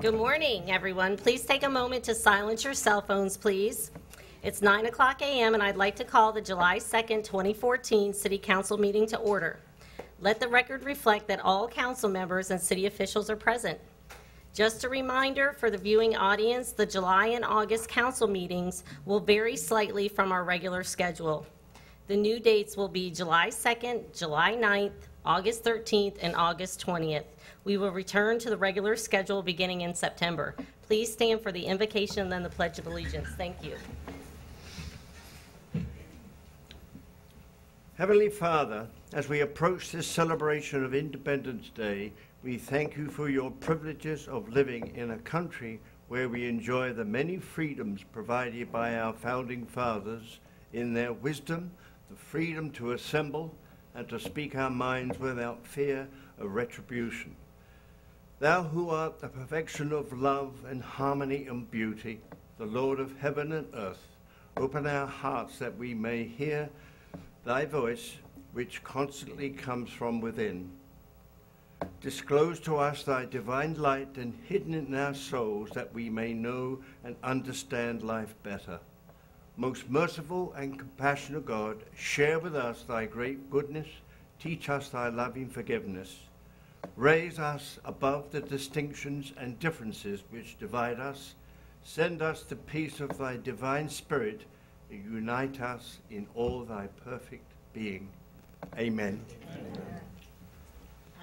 Good morning, everyone. Please take a moment to silence your cell phones, please. It's 9 o'clock a.m., and I'd like to call the July 2nd, 2014 City Council meeting to order. Let the record reflect that all council members and city officials are present. Just a reminder for the viewing audience, the July and August council meetings will vary slightly from our regular schedule. The new dates will be July 2nd, July 9th, August 13th, and August 20th. We will return to the regular schedule beginning in September. Please stand for the invocation and then the Pledge of Allegiance. Thank you. Heavenly Father, as we approach this celebration of Independence Day, we thank you for your privileges of living in a country where we enjoy the many freedoms provided by our founding fathers in their wisdom, the freedom to assemble and to speak our minds without fear of retribution. Thou who art the perfection of love and harmony and beauty, the Lord of heaven and earth, open our hearts that we may hear thy voice, which constantly comes from within. Disclose to us thy divine light and hidden in our souls that we may know and understand life better. Most merciful and compassionate God, share with us thy great goodness, teach us thy loving forgiveness. Raise us above the distinctions and differences which divide us. Send us the peace of thy divine spirit unite us in all thy perfect being. Amen.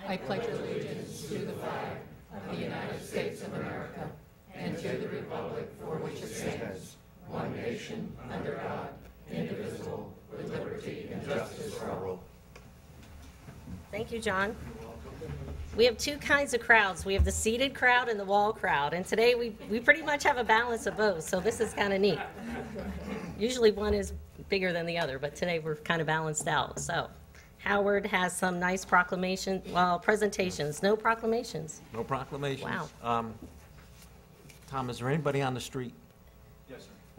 I pledge allegiance to the flag of the United States of America and to the republic for which it stands, one nation, under God, indivisible, with liberty and justice for all. Thank you, John. We have two kinds of crowds. We have the seated crowd and the wall crowd. And today we, we pretty much have a balance of both, so this is kind of neat. Usually one is bigger than the other, but today we're kind of balanced out. So Howard has some nice proclamation, well, presentations. No proclamations. No proclamations? Wow. Um, Tom, is there anybody on the street?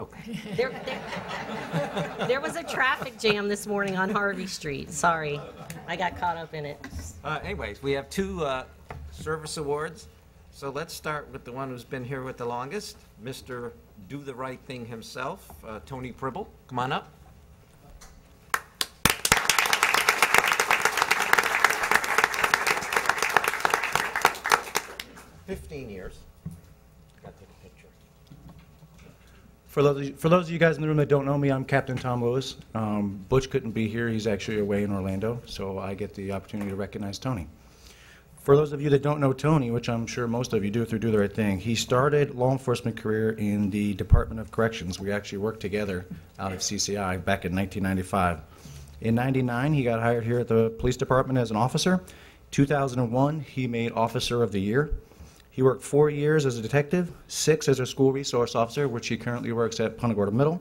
Yes, sir. Okay. There, there, there was a traffic jam this morning on Harvey Street. Sorry. I got caught up in it. Uh, Anyways, we have two uh, service awards. So let's start with the one who's been here with the longest, Mr. Do the Right Thing himself, uh, Tony Pribble. Come on up. Fifteen years. Got to take a picture. For those, you- for those of you guys in the room that don't know me, I'm Captain Tom Lewis. Um, Butch couldn't be here, he's actually away in Orlando, so I get the opportunity to recognize Tony. For those of you that don't know Tony, which I'm sure most of you do through Do the Right Thing, he started law enforcement career in the Department of Corrections. We actually worked together out of CCI back in 1995. In 99, he got hired here at the police department as an officer. 2001, he made Officer of the Year. He worked four years as a detective, six as a school resource officer, which he currently works at Punta Gorda Middle.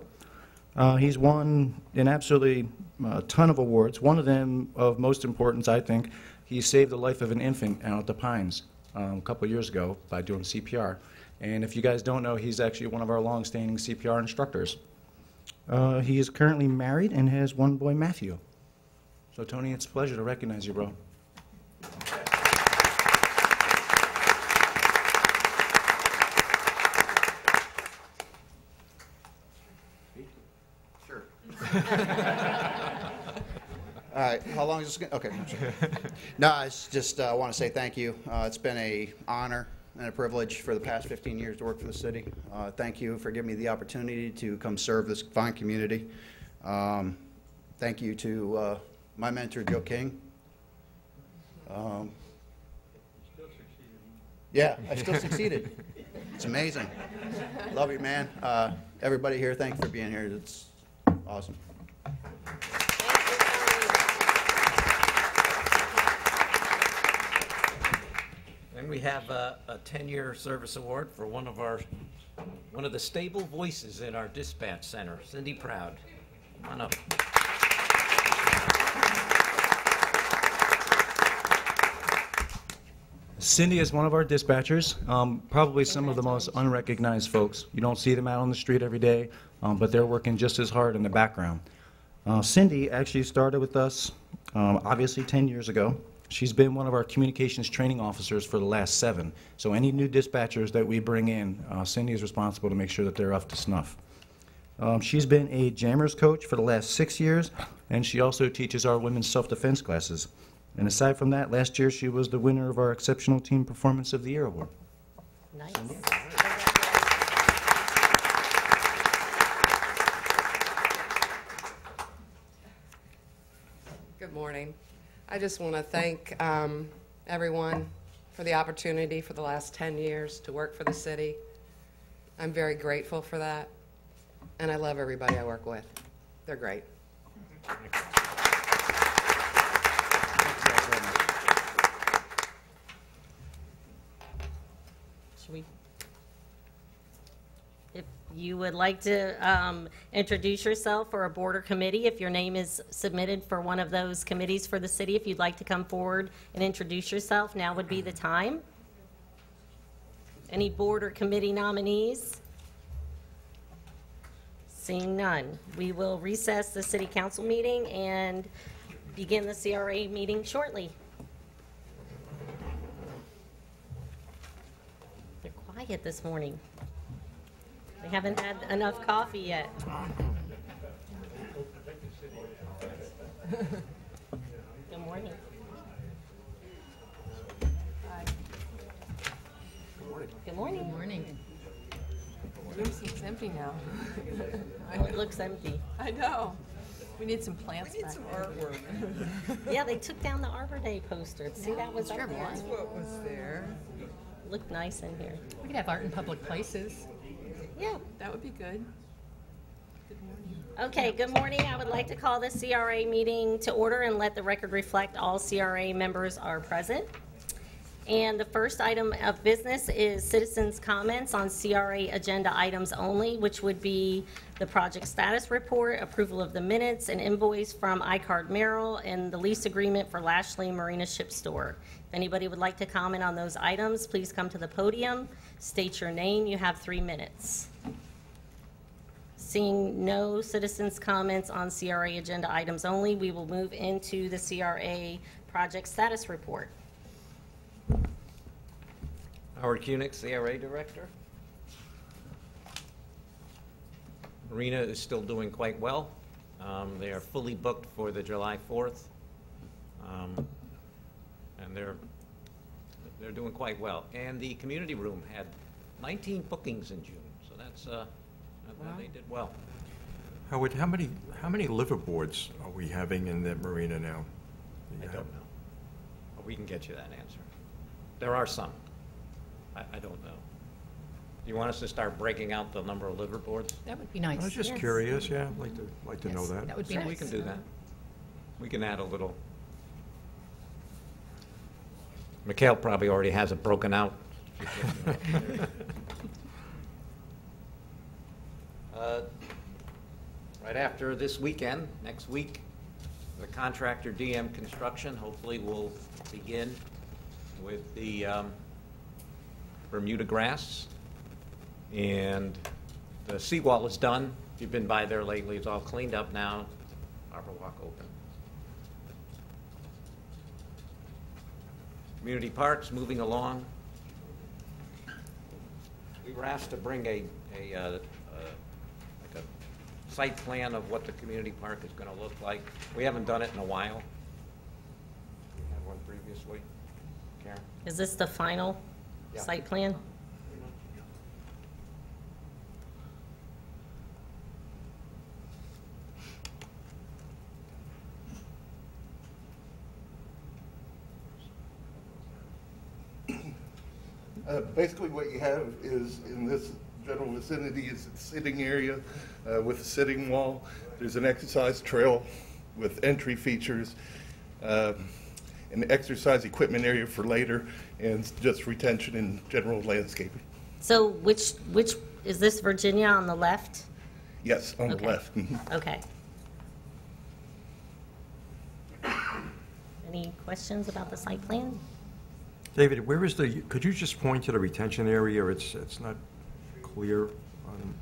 Uh, he's won an absolutely uh, ton of awards. One of them, of most importance, I think, he saved the life of an infant out at the Pines um, a couple years ago by doing CPR. And if you guys don't know, he's actually one of our long-standing CPR instructors. Uh, he is currently married and has one boy, Matthew. So, Tony, it's a pleasure to recognize you, bro. All right, how long is this going? Okay. No, I just uh, want to say thank you. Uh, It's been a honor and a privilege for the past 15 years to work for the city. Uh, Thank you for giving me the opportunity to come serve this fine community. Um, Thank you to uh, my mentor, Joe King. Um, Yeah, I still succeeded. It's amazing. Love you, man. Uh, Everybody here, thank you for being here. It's awesome. And we have a, a 10-year service award for one of our, one of the stable voices in our dispatch center, Cindy Proud. Come on up. Cindy is one of our dispatchers, um, probably some of the most unrecognized folks. You don't see them out on the street every day, um, but they're working just as hard in the background. Uh, Cindy actually started with us, um, obviously 10 years ago. She's been one of our communications training officers for the last seven. So any new dispatchers that we bring in, uh, Cindy is responsible to make sure that they're up to snuff. Um, She's been a jammers coach for the last six years, and she also teaches our women's self-defense classes. And aside from that, last year she was the winner of our Exceptional Team Performance of the Year award. Nice. Good morning. I just want to thank um, everyone for the opportunity for the last 10 years to work for the city. I'm very grateful for that, and I love everybody I work with. They're great. You would like to um, introduce yourself or a board or committee, if your name is submitted for one of those committees for the city, if you'd like to come forward and introduce yourself, now would be the time. Any board or committee nominees? Seeing none, we will recess the city council meeting and begin the CRA meeting shortly. They're quiet this morning. They haven't had enough coffee yet. Good morning. Good morning. Good Morning. Room seems empty now. Oh, it looks empty. I know. We need some plants We back there. artwork. Yeah, they took down the Arbor Day poster. See, that was up Sure there. was. What was there? Looked nice in here. We could have art in public places. Yeah. That would be good. Good morning. Okay, good morning. I would like to call the CRA meeting to order and let the record reflect all CRA members are present. And the first item of business is citizens' comments on CRA agenda items only, which would be the project status report, approval of the minutes, an invoice from Icard Merrill, and the lease agreement for Laishley Marina Ship Store. If anybody would like to comment on those items, please come to the podium, state your name, you have three minutes. Seeing no citizens' comments on CRA agenda items only, we will move into the CRA project status report. Howard Kunik, CRA Director. Marina is still doing quite well. Um, They are fully booked for the July 4th. Um, And they're, they're doing quite well. And the community room had 19 bookings in June, so that's, uh, that- they did well. Howard, how many, how many liveaboards are we having in the marina now? I don't know. But we can get you that answer. There are some. I, I don't know. You want us to start breaking out the number of liveaboards? That would be nice. I was just Yes. curious, yeah, I'd like to, like to know Yes, that. That would be Sure, nice. we can do that. We can add a little. Mikhail probably already has it broken out. Uh, Right after this weekend, next week, the contractor DM Construction hopefully will begin with the um, Bermuda grass. And the seawall is done. If you've been by there lately, it's all cleaned up now. Harbor Walk open. Community parks moving along. We were asked to bring a, a, uh, uh, like a site plan of what the community park is gonna look like. We haven't done it in a while. We had one previously. Karen? Is this the final Yeah. site plan? Uh, Basically, what you have is, in this general vicinity, is a sitting area uh, with a sitting wall. There's an exercise trail with entry features, um, an exercise equipment area for later, and just retention and general landscaping. So which, which, is this Virginia on the left? Yes, on the left. mhm. Okay. Any questions about the site plan? David, where is the, could you just point to the retention area? It's, it's not clear. on-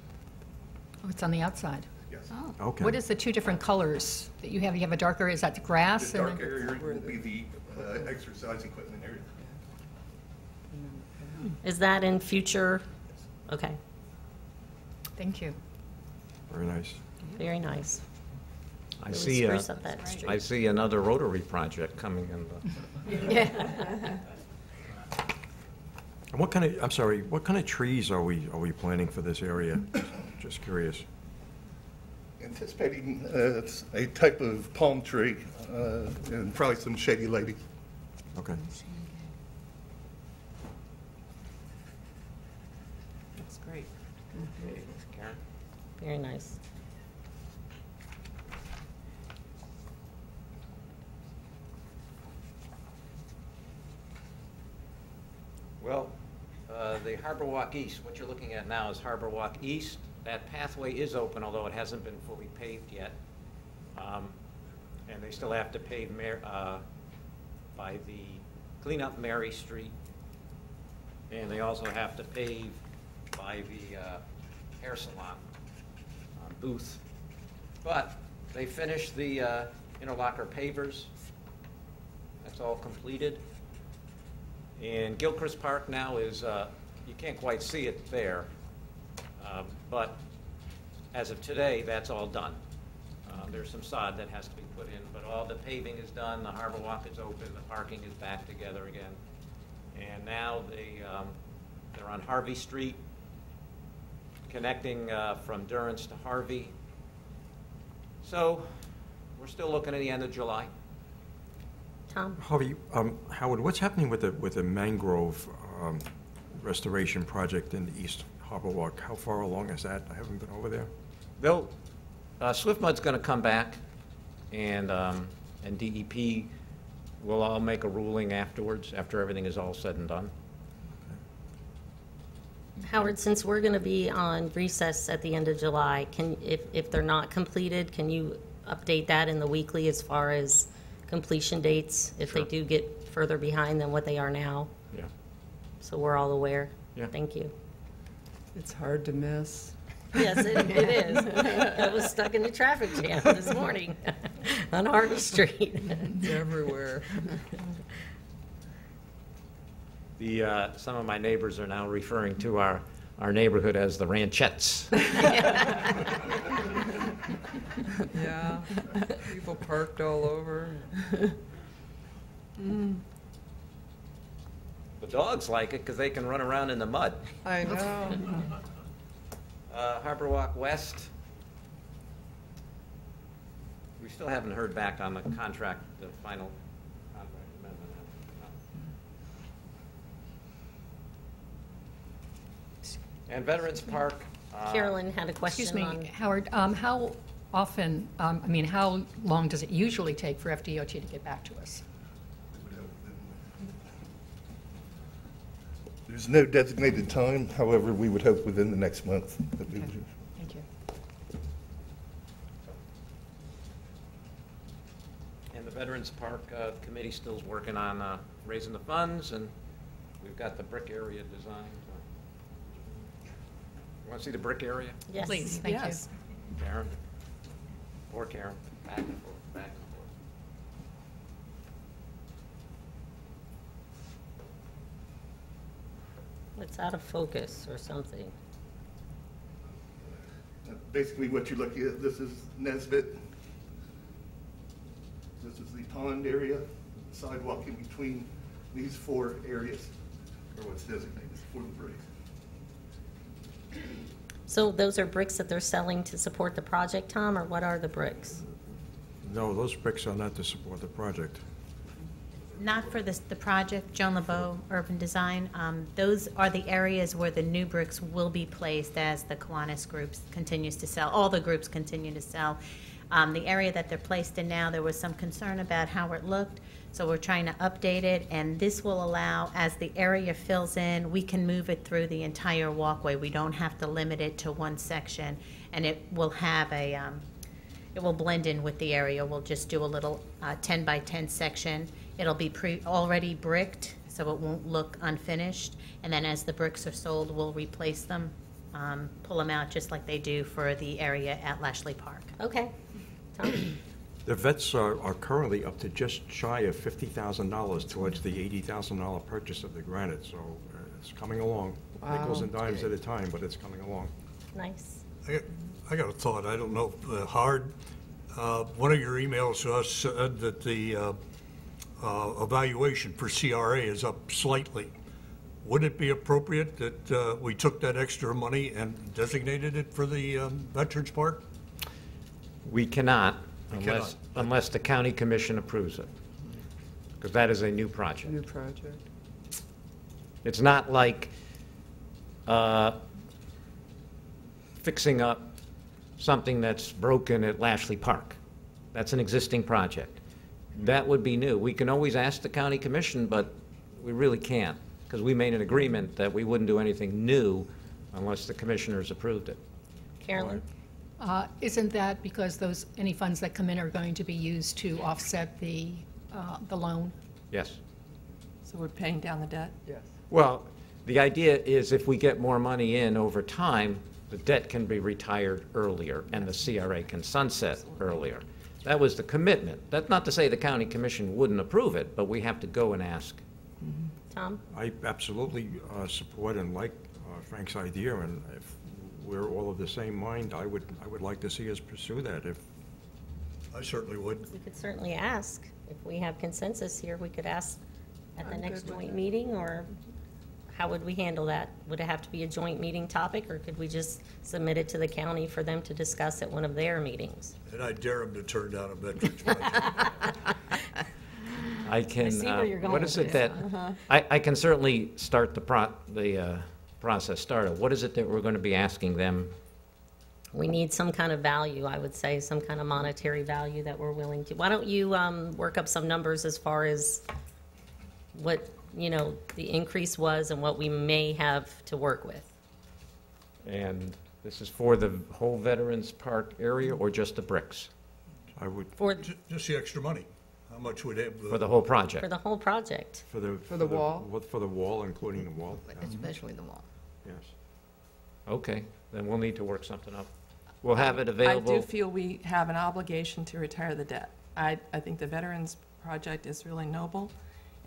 Oh, it's on the outside. Yes. Oh. Okay. What is the two different colors that you have? You have a darker, is that the grass? The dark area will be the uh, exercise equipment area. Is that in future? Okay, Thank you. Very nice. very nice. I Really see, uh, spruce up that street. I see another Rotary project coming in the And what kind of, I'm sorry, what kind of trees are we, are we planting for this area? Just curious. Anticipating uh, a type of palm tree uh, and probably some shady lady. Okay. That's great. Okay, Karen? Very nice. Well, uh, the Harbor Walk East, what you're looking at now is Harbor Walk East. That pathway is open, although it hasn't been fully paved yet. Um, And they still have to pave Mar- uh, by the, clean up Mary Street. And they also have to pave by the uh, hair salon on Booth. But they finished the uh, interlocker pavers. That's all completed. And Gilchrist Park now is, uh, you can't quite see it there, um, but as of today, that's all done. Um, There's some sod that has to be put in, but all the paving is done, the harbor walk is open, the parking is back together again. And now they, um, they're on Harvey Street, connecting uh, from Durance to Harvey. So, we're still looking at the end of July. Tom? Harvey, um, Howard, what's happening with the, with the mangrove um, restoration project in the East Harbor Walk? How far along is that? I haven't been over there. They'll, uh, Swiftmud's gonna come back, and, um, and DEP will all make a ruling afterwards, after everything is all said and done. Howard, since we're going to be on recess at the end of July, can, if, if they're not completed, can you update that in the weekly as far as completion dates? If they do get further behind than what they are now? Yeah. So we're all aware? Yeah. Thank you. It's hard to miss. Yes, it it is. I was stuck in the traffic jam this morning on Harvey Street. It's everywhere. The, uh, some of my neighbors are now referring to our, our neighborhood as the Ranchettes. Yeah, people parked all over. The dogs like it, because they can run around in the mud. I know. Uh, Harbor Walk West, we still haven't heard back on the contract, the final contract amendment. And Veterans Park. uh, Carolyn had a question. Excuse question me, on, Howard, um, how often, um, I mean, how long does it usually take for FDOT to get back to us? There's no designated time, however, we would hope within the next month that we would. Thank you. And the Veterans Park uh, Committee still's working on uh, raising the funds, and we've got the brick area designed. You want to see the brick area, yes. Please, thank you. Yes. Karen? Or Karen, back and forth, back and forth. It's out of focus or something. Uh, Basically, what you're looking at, this is Nesbit. This is the pond area, sidewalk in between these four areas, or what's designated for the break. So those are bricks that they're selling to support the project, Tom, or what are the bricks? No, those bricks are not to support the project. Not for this, the project, Joan LeBeau Urban Design. Um, Those are the areas where the new bricks will be placed as the Kiwanis Group continues to sell, all the groups continue to sell. Um, The area that they're placed in now, there was some concern about how it looked, so we're trying to update it, and this will allow, as the area fills in, we can move it through the entire walkway. We don't have to limit it to one section, and it will have a, um, it will blend in with the area. We'll just do a little uh, 10 by 10 section. It'll be pre, already bricked, so it won't look unfinished. And then as the bricks are sold, we'll replace them, um, pull them out just like they do for the area at Laishley Park. Okay. Tom? The vets are, are currently up to just shy of fifty thousand dollars towards the eighty thousand dollar purchase of the granite, so uh, it's coming along. Nickels and dimes at a time, but it's coming along. Nice. I got- I got a thought, I don't know, uh, Howard, uh, one of your emails to us said that the uh, evaluation for CRA is up slightly. Would it be appropriate that uh, we took that extra money and designated it for the um, Veterans Park? We cannot We unless, cannot. unless the county commission approves it, because that is a new project. New project. It's not like uh, fixing up something that's broken at Laishley Park. That's an existing project. That would be new. We can always ask the county commission, but we really can't, because we made an agreement that we wouldn't do anything new unless the commissioners approved it. Carolyn? Uh, Isn't that because those, any funds that come in are going to be used to offset the, uh, the loan? Yes. So we're paying down the debt? Yes. Well, the idea is if we get more money in over time, the debt can be retired earlier and the CRA can sunset earlier. That was the commitment. That's not to say the county commission wouldn't approve it, but we have to go and ask. Tom? I absolutely uh, support and like uh, Frank's idea, and if we're all of the same mind, I would, I would like to see us pursue that if, I certainly would. We could certainly ask. If we have consensus here, we could ask at the I'm next joint meeting, or how would we handle that? Would it have to be a joint meeting topic, or could we just submit it to the county for them to discuss at one of their meetings? And I dare him to turn down a Veterans budget. I can, see where uh, you're going what with is it this. that, I, I can certainly start the pro, the uh, process started. What is it that we're going to be asking them? We need some kind of value, I would say, some kind of monetary value that we're willing to. Why don't you um, work up some numbers as far as what, you know, the increase was and what we may have to work with? And this is for the whole Veterans Park area or just the bricks? I would, For, Ju- Just the extra money. How much would it? For the whole project. for project? the whole project? for the. For the wall? what- For the wall, including the wall, yeah, Especially the wall. yes. Okay, then we'll need to work something up. We'll have it available. I available. do feel we have an obligation to retire the debt. I, I think the Veterans Project is really noble,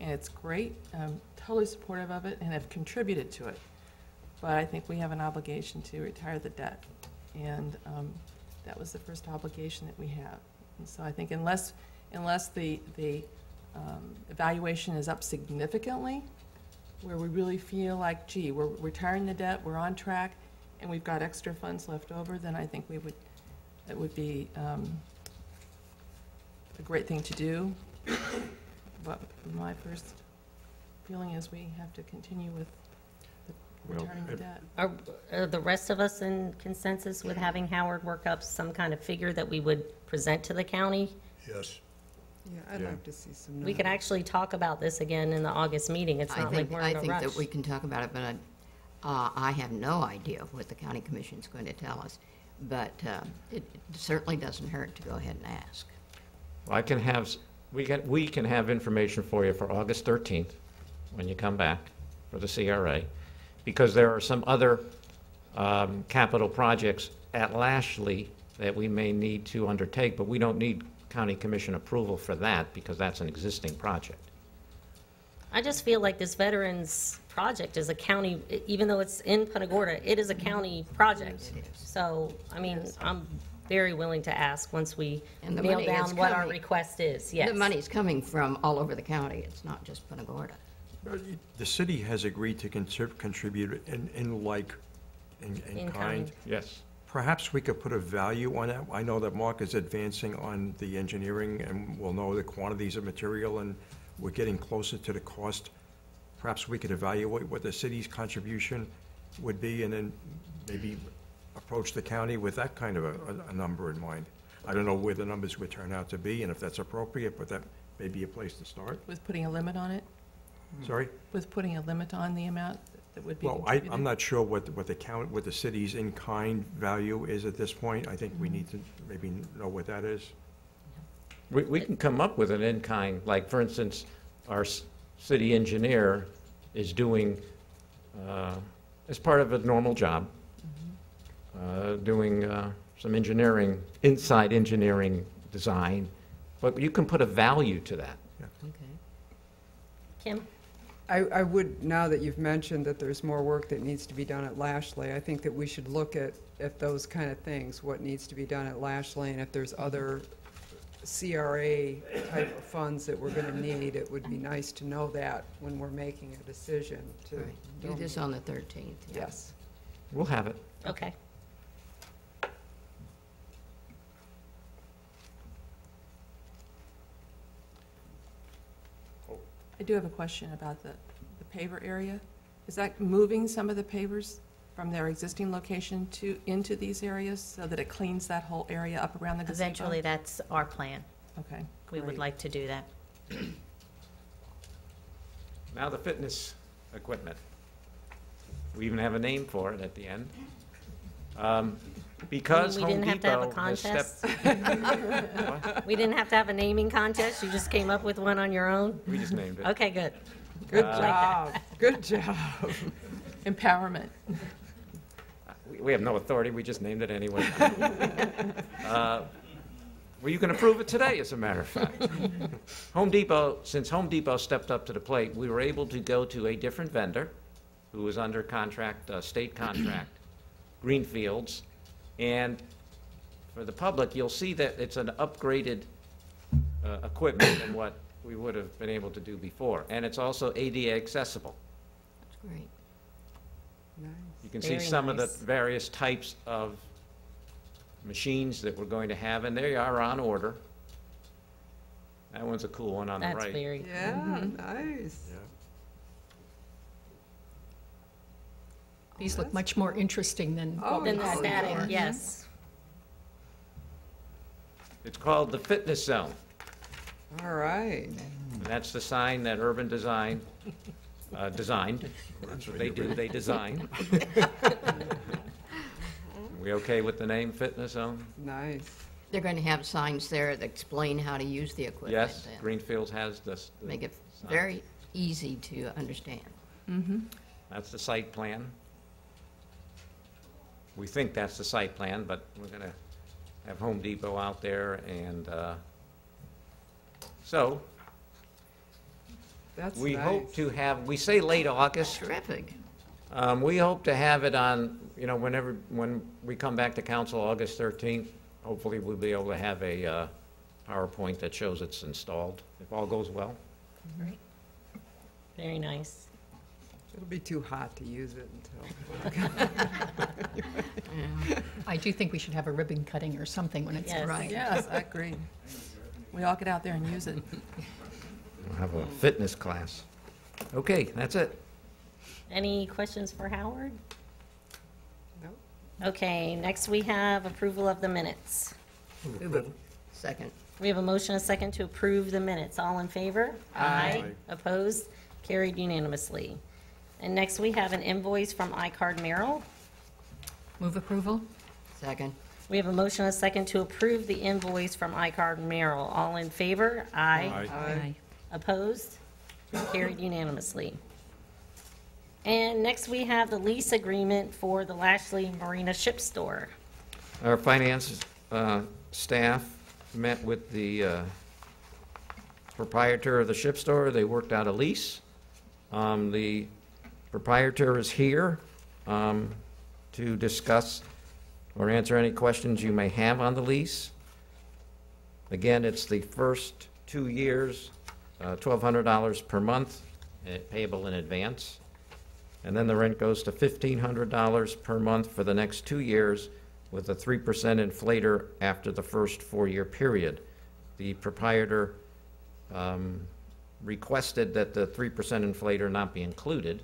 and it's great. I'm totally supportive of it and have contributed to it. But I think we have an obligation to retire the debt. And um, that was the first obligation that we have. And so I think unless, unless the, the um, evaluation is up significantly, where we really feel like, gee, we're retiring the debt, we're on track, and we've got extra funds left over, then I think we would, it would be um, a great thing to do. But my first feeling is we have to continue with the Well, retiring the if- debt. Are, are the rest of us in consensus with having Howard work up some kind of figure that we would present to the county? Yes. Yeah, I'd Yeah. like to see some. We could actually talk about this again in the August meeting. It's I not like think, we're I in a think that we can talk about it, but I, uh, I have no idea what the county commission's going to tell us. But uh, it certainly doesn't hurt to go ahead and ask. I can have, s- we can, we can have information for you for August 13th, when you come back for the CRA, because there are some other um, capital projects at Laishley that we may need to undertake, but we don't need county commission approval for that, because that's an existing project. I just feel like this veterans project is a county, even though it's in Punta Gorda, it is a county project. So, I mean, I'm very willing to ask once we And the nail down what our request is, yes. The money's coming from all over the county, it's not just Punta Gorda. The city has agreed to contrib- contribute in, in like, in, In in kind. kind. Yes. Perhaps we could put a value on that. I know that Mark is advancing on the engineering, and we'll know the quantities of material, and we're getting closer to the cost. Perhaps we could evaluate what the city's contribution would be, and then maybe approach the county with that kind of a, a- a number in mind. I don't know where the numbers would turn out to be, and if that's appropriate, but that may be a place to start. With putting a limit on it, hmm. Sorry? with putting a limit on the amount that would be Well, I, contributed? I'm not sure what, what the count, what the city's in-kind value is at this point. I think we hmm. need to maybe know what that is. We, we can come up with an in-kind, like, for instance, our s- city engineer is doing, uh, as part of a normal job, mm-hmm. Uh, doing uh, some engineering, inside engineering design But you can put a value to that. Okay. Kim? I, I would, now that you've mentioned that there's more work that needs to be done at Laishley, I think that we should look at, at those kind of things, what needs to be done at Laishley, and if there's other CRA type of funds that we're gonna need, it would be nice to know that when we're making a decision to. All right. Do this on the 13th. yeah. Yes. We'll have it. Okay. I do have a question about the, the paver area. Is that moving some of the pavers from their existing location to, into these areas so that it cleans that whole area up around the gazebo? Eventually, that's our plan. Okay. We would great. like to do that. Now the fitness equipment. We even have a name for it at the end. Um, Because We Home didn't have to have a Depot has contest? stepped. We didn't have to have a naming contest? You just came up with one on your own? We just named it. Okay, good. Good Uh, job, good job. Empowerment. We- We have no authority, we just named it anyway. Uh, Well, you can approve it today, as a matter of fact. Home Depot, since Home Depot stepped up to the plate, we were able to go to a different vendor who was under contract, uh, state contract, Greenfields. And for the public, you'll see that it's an upgraded uh, equipment than what we would have been able to do before. And it's also ADA accessible. That's great. Nice. You can see Very some of the various types of machines that we're going to have, and they are on order. That one's a cool one on the right. That's right. very, Yeah, nice. These look much more interesting than Oh, what we then the had static, before. yes. It's called the Fitness Zone, All right. and that's the sign that Urban Design uh, designed. That's what they do, they design. We okay with the name Fitness Zone? Nice. They're going to have signs there that explain how to use the equipment. Yes, then. Greenfields has this. the Make it sign. very easy to understand. That's the site plan. We think that's the site plan, but we're going to have Home Depot out there, and uh, so, That's we hope nice. to have, we say late August. Terrific. Um, We hope to have it on, you know, whenever, when we come back to council August 13th, hopefully we'll be able to have a uh, PowerPoint that shows it's installed, if all goes well. Very nice. It'll be too hot to use it until. I do think we should have a ribbon cutting or something when it's Yes. right. Yes, I agree. We all get out there and use it. We'll have a fitness class. Okay, that's it. Any questions for Howard? No. Okay, next we have approval of the minutes. Second. We have a motion, a second to approve the minutes. All in favor? Aye. Opposed? Carried unanimously. And next we have an invoice from Icard Merrill. Move approval? Second. We have a motion, and a second to approve the invoice from Icard Merrill. All in favor? Aye. Aye. Opposed? Carried unanimously. And next we have the lease agreement for the Laishley Marina Ship Store. Our finance uh, staff met with the uh, proprietor of the ship store. They worked out a lease. Um, The proprietor is here um, to discuss or answer any questions you may have on the lease. Again, it's the first two years, uh, $1,200 per month, eh, payable in advance. And then the rent goes to $1,500 per month for the next two years with a 3% inflator after the first four-year period. The proprietor um, requested that the 3% inflator not be included.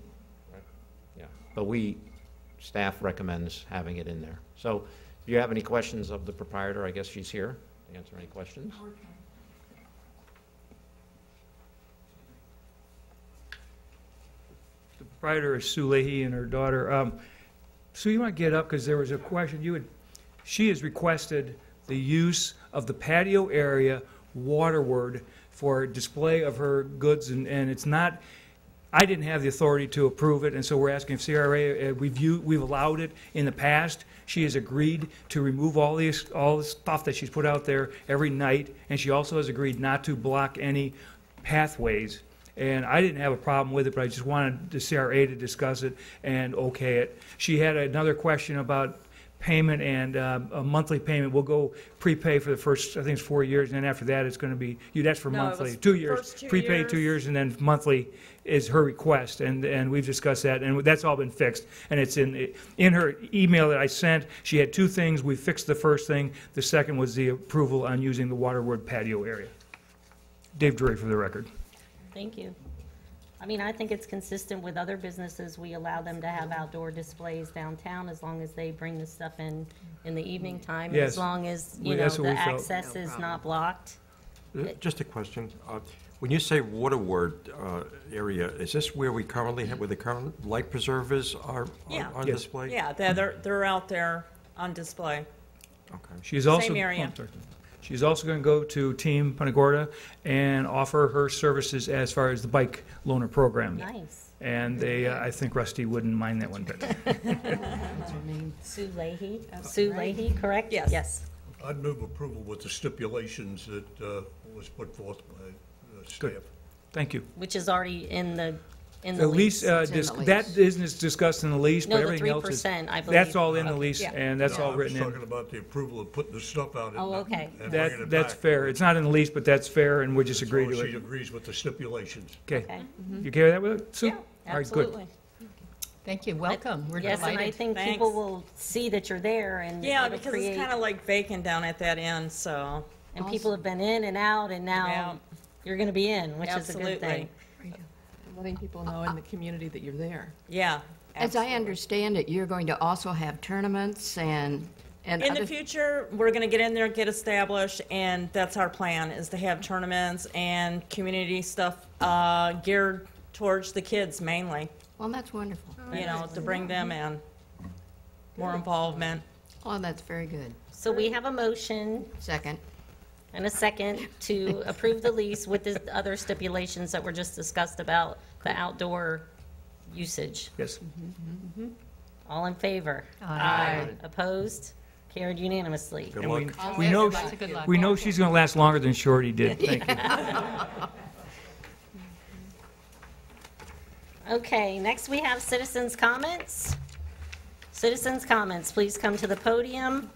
But we, staff recommends having it in there. So if you have any questions of the proprietor, I guess she's here to answer any questions. The proprietor is Sue Leahy and her daughter. Um, Sue, you want to get up, because there was a question, you had, she has requested the use of the patio area waterward for display of her goods, and, and it's not, I didn't have the authority to approve it, and so we're asking if CRA, uh, we've, we've allowed it in the past. She has agreed to remove all these, all the stuff that she's put out there every night, and she also has agreed not to block any pathways. And I didn't have a problem with it, but I just wanted the CRA to discuss it and okay it. She had another question about payment and uh, a monthly payment. We'll go prepay for the first, I think it's four years, and then after that, it's going to be, you, that's for No, it monthly. was Two years. first two Prepaid two years. years, and then monthly is her request, and, and we've discussed that, and that's all been fixed. And it's in, in her email that I sent, she had two things. We fixed the first thing. The second was the approval on using the Waterward patio area. Dave Drury for the record. Thank you. I mean, I think it's consistent with other businesses. We allow them to have outdoor displays downtown as long as they bring the stuff in, in the evening time. and Yes. As long as, We- you know, that's what the we felt. access is not blocked. Uh, Just a question. Uh, When you say waterward uh, area, is this where we currently have, where the current light preservers are on- Yeah. on Yes. display? Yeah, they're, they're, they're out there on display. Okay. She's also. Same area. oh, I'm sorry. She's also going to go to Team Punta Gorda and offer her services as far as the bike loaner program. Nice. And they, uh, I think Rusty wouldn't mind that one bit. Sue Leahy, Sue Leahy, correct? Yes. Yes. I'd move approval with the stipulations that uh, was put forth by uh, staff. Thank you. Which is already in the, in the The lease, lease. uh, It's in dis- the that lease. isn't discussed in the lease, No, but the everything else is. 3%, I That's believe. all in the Okay. lease, Yeah. and that's No, all I was written in. talking about the approval of putting the stuff out. and- Oh, okay. and bringing That, it that's back. fair. It's not in the lease, but that's fair, and we just As agree long as to She it. agrees with the stipulations. Okay. Okay. You okay with that, with it, Sue? Yeah, All right, good. absolutely. Thank you, welcome, we're Yes, and I delighted. think Thanks. people will see that you're there and Yeah, it'll because create- it's kind of like vacant down at that end, so. And people have been in and out, and now Yeah. you're going to be in, which is a Absolutely. good thing. Letting people know in the community that you're there. Yeah. As I absolutely. understand it, you're going to also have tournaments and, and In other... the future, we're going to get in there, get established, and that's our plan, is to have tournaments and community stuff uh, geared towards the kids mainly, Well, that's wonderful. you know, to bring them in. More involvement. Oh, that's very good. So we have a motion Second. And a second to approve the lease with the other stipulations that were just discussed about the outdoor usage. Yes. Mm-hmm. All in favor? Aye. Opposed? Carried unanimously. Good And we, luck. we know, Lots of good luck. we know she's gonna last longer than Shorty did. Thank you. Okay, next we have citizens' comments. Citizens' comments, please come to the podium.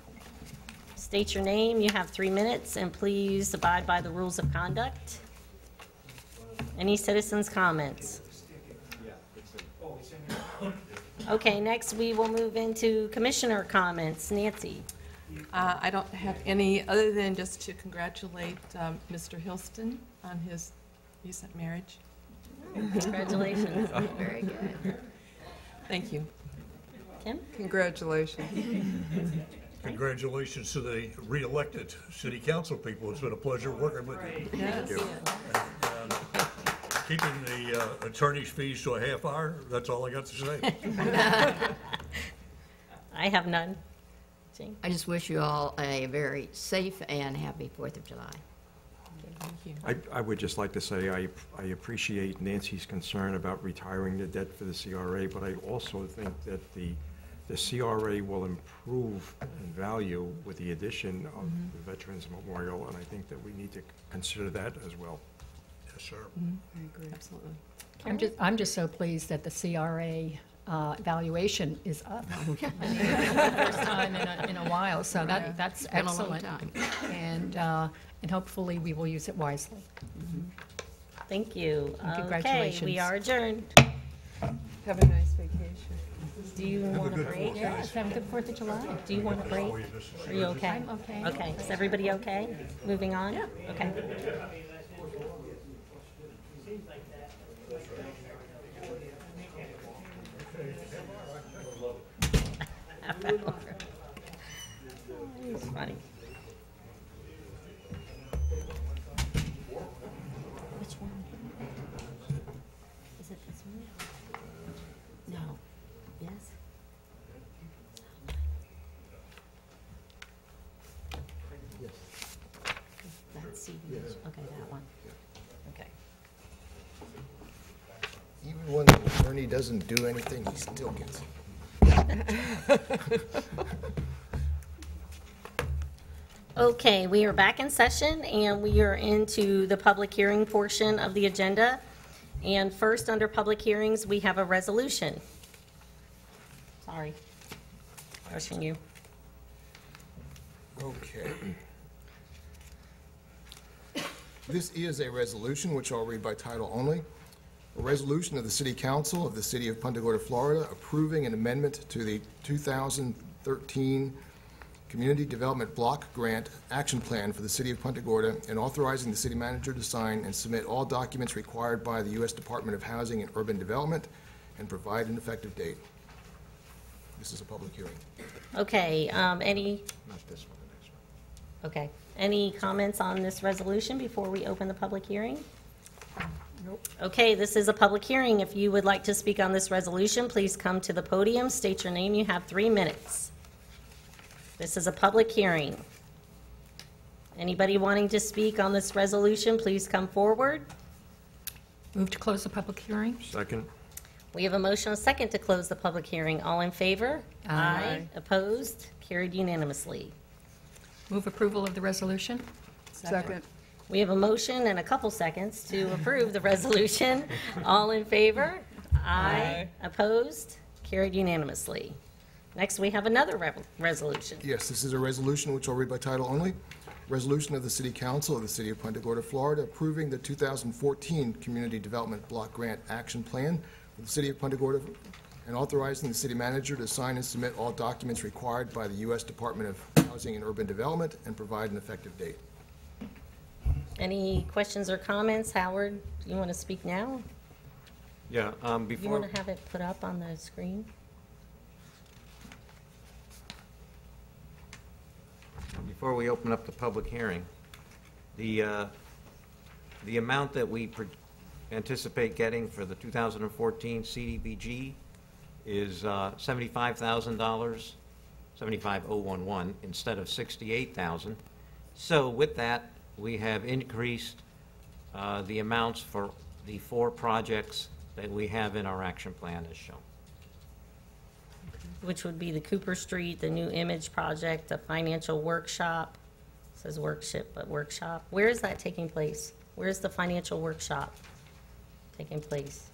State your name, you have three minutes, and please abide by the rules of conduct. Any citizens' comments? Okay, next we will move into commissioner comments. Nancy? Uh, I don't have any, other than just to congratulate um, Mr. Hilston on his recent marriage. Congratulations. Very good. Thank you. Kim? Congratulations. Congratulations to the re-elected city council people. It's been a pleasure working with you. Yes. Keeping the uh, attorney's fees to a half hour, that's all I got to say. I have none. Jane? I just wish you all a very safe and happy Fourth of July. Thank you. I, I would just like to say I, I appreciate Nancy's concern about retiring the debt for the CRA, but I also think that the, the CRA will improve in value with the addition of the Veterans Memorial, and I think that we need to consider that as well. Yes, sir. I agree, Absolutely. I'm just, I'm just so pleased that the CRA uh, valuation is up. I mean, for the First time in a, in a while, so that, that's been a long excellent. time. And, uh, and hopefully we will use it wisely. Thank you. And Okay, congratulations. we are adjourned. Have a nice vacation. Do you want a break? Yes, have a good Fourth of July. Do you want a break? Are you okay? I'm okay. Okay, is everybody okay? Moving on? Yeah. Okay. attorney doesn't do anything, he still gets it. Okay, we are back in session, and we are into the public hearing portion of the agenda. And first, under public hearings, we have a resolution. Sorry. Rushing you. Okay. This is a resolution, which I'll read by title only. A resolution of the City Council of the City of Punta Gorda, Florida, approving an amendment to the 2013 Community Development Block Grant Action Plan for the City of Punta Gorda and authorizing the city manager to sign and submit all documents required by the U.S. Department of Housing and Urban Development and provide an effective date. This is a public hearing. Okay, um, any, Not this one, the next one. okay, any comments on this resolution before we open the public hearing? Nope. Okay, this is a public hearing. If you would like to speak on this resolution, please come to the podium, state your name, you have three minutes. This is a public hearing. Anybody wanting to speak on this resolution, please come forward. Move to close the public hearing? Second. We have a motion and a second to close the public hearing. All in favor? Aye. Opposed? Carried unanimously. Move approval of the resolution? Second. We have a motion and a couple seconds to approve the resolution. All in favor? Aye. Opposed? Carried unanimously. Next, we have another re- resolution. Yes, this is a resolution which I'll read by title only. Resolution of the City Council of the City of Punta Gorda, Florida, approving the 2014 Community Development Block Grant Action Plan for the City of Punta Gorda and authorizing the city manager to sign and submit all documents required by the U.S. Department of Housing and Urban Development and provide an effective date. Any questions or comments? Howard, do you want to speak now? Yeah, um, You want to have it put up on the screen? before we open up the public hearing, the, uh, the amount that we anticipate getting for the 2014 CDBG is uh, $75,000, 75011, instead of 68,000. So with that, we have increased uh, the amounts for the four projects that we have in our action plan as shown. Which would be the Cooper Street, the new image project, the financial workshop. Says workshop, but workshop. Where is that taking place? Where's the financial workshop taking place?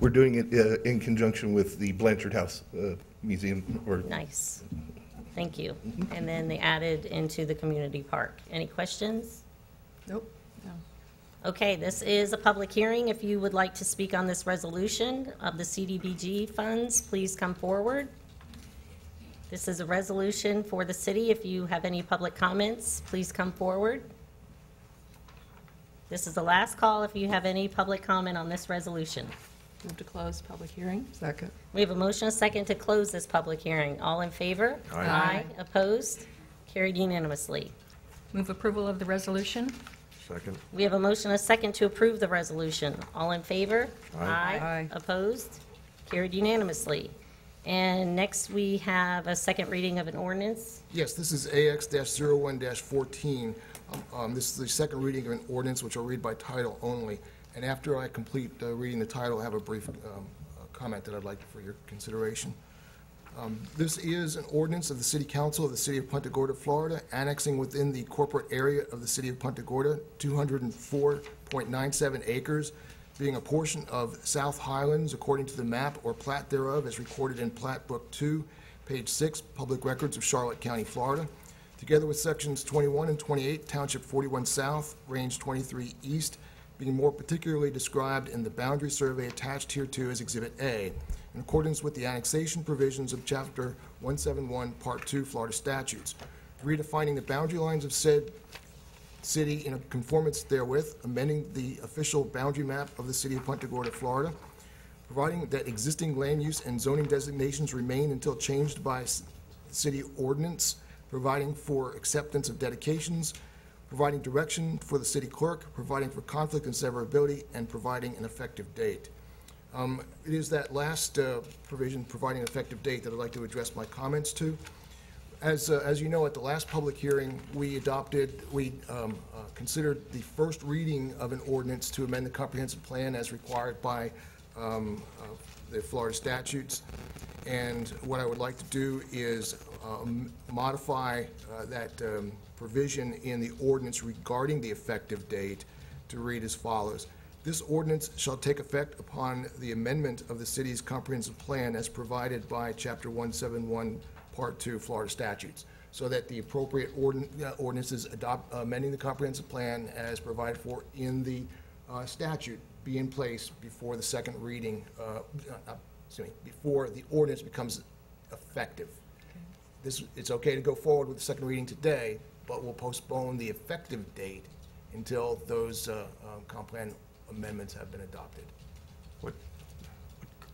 We're doing it uh, in conjunction with the Blanchard House uh, Museum, or Nice. Thank you. And then they added into the community park. Any questions? Nope. No. Okay, this is a public hearing. If you would like to speak on this resolution of the CDBG funds, please come forward. This is a resolution for the city. If you have any public comments, please come forward. This is the last call if you have any public comment on this resolution. Move to close public hearing? Second. We have a motion, a second, to close this public hearing. All in favor? Aye. Opposed? Carried unanimously. Move approval of the resolution? Second. We have a motion, a second, to approve the resolution. All in favor? Aye. Aye. Opposed? Carried unanimously. And next, we have a second reading of an ordinance. Yes, this is AX-01-14. Um, um, This is the second reading of an ordinance, which I'll read by title only. And after I complete uh, reading the title, I have a brief um, uh, comment that I'd like for your consideration. Um, This is an ordinance of the City Council of the City of Punta Gorda, Florida, annexing within the corporate area of the City of Punta Gorda, 204.97 acres, being a portion of South Highlands according to the map or plat thereof as recorded in Plat Book 2, page 6, Public Records of Charlotte County, Florida, together with sections 21 and 28, Township 41 South, Range 23 East, being more particularly described in the boundary survey attached hereto as Exhibit A, in accordance with the annexation provisions of Chapter 171, Part 2 Florida statutes, redefining the boundary lines of said city in conformance therewith, amending the official boundary map of the city of Punta Gorda, Florida, providing that existing land use and zoning designations remain until changed by city ordinance, providing for acceptance of dedications, providing direction for the city clerk, providing for conflict and severability, and providing an effective date. Um, It is that last uh, provision, providing an effective date, that I'd like to address my comments to. As, uh, as you know, at the last public hearing, we adopted, we um, uh, considered the first reading of an ordinance to amend the comprehensive plan as required by um, uh, the Florida statutes. And what I would like to do is um, modify uh, that um, provision in the ordinance regarding the effective date to read as follows. This ordinance shall take effect upon the amendment of the city's comprehensive plan as provided by Chapter 171, Part 2 Florida statutes, so that the appropriate ordin- uh, ordinances adopt, amending the comprehensive plan as provided for in the uh, statute be in place before the second reading, uh, uh, excuse me, before the ordinance becomes effective. This, it's okay to go forward with the second reading today, but we'll postpone the effective date until those uh, um, comp plan amendments have been adopted. What,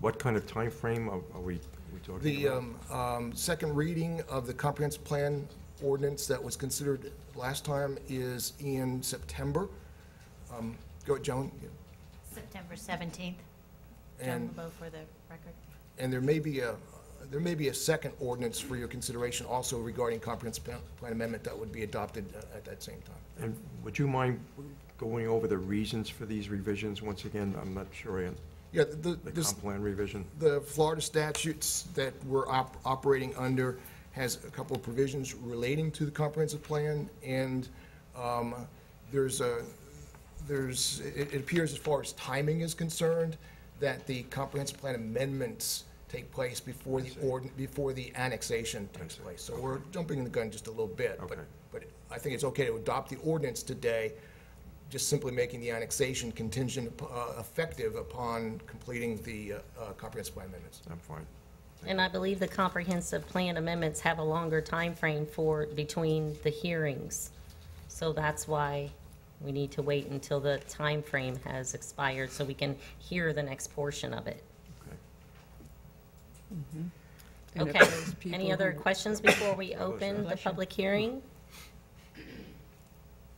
what kind of timeframe are are we, we talking The about? um, um, second reading of the comprehensive plan ordinance that was considered last time is in September. Um, Go, Joan. September 17th. Joan And- LeBeau for the record. And there may be a, there may be a second ordinance for your consideration also regarding comprehensive plan- plan amendment that would be adopted uh, at that same time. And would you mind going over the reasons for these revisions? Once again, I'm not sure I, Yeah, the, the this, comp plan revision. the Florida statutes that we're op- operating under has a couple of provisions relating to the comprehensive plan, and um, there's a, there's, it it appears as far as timing is concerned, that the comprehensive plan amendments take place before the ord, before the annexation takes place. So we're jumping the gun just a little bit, but, but I think it's okay to adopt the ordinance today, just simply making the annexation contingent, uh, effective upon completing the uh, uh, comprehensive plan amendments. I'm fine. And I believe the comprehensive plan amendments have a longer time frame for, between the hearings. So that's why we need to wait until the time frame has expired so we can hear the next portion of it. And if Okay, those people any other who- questions before we open the public hearing?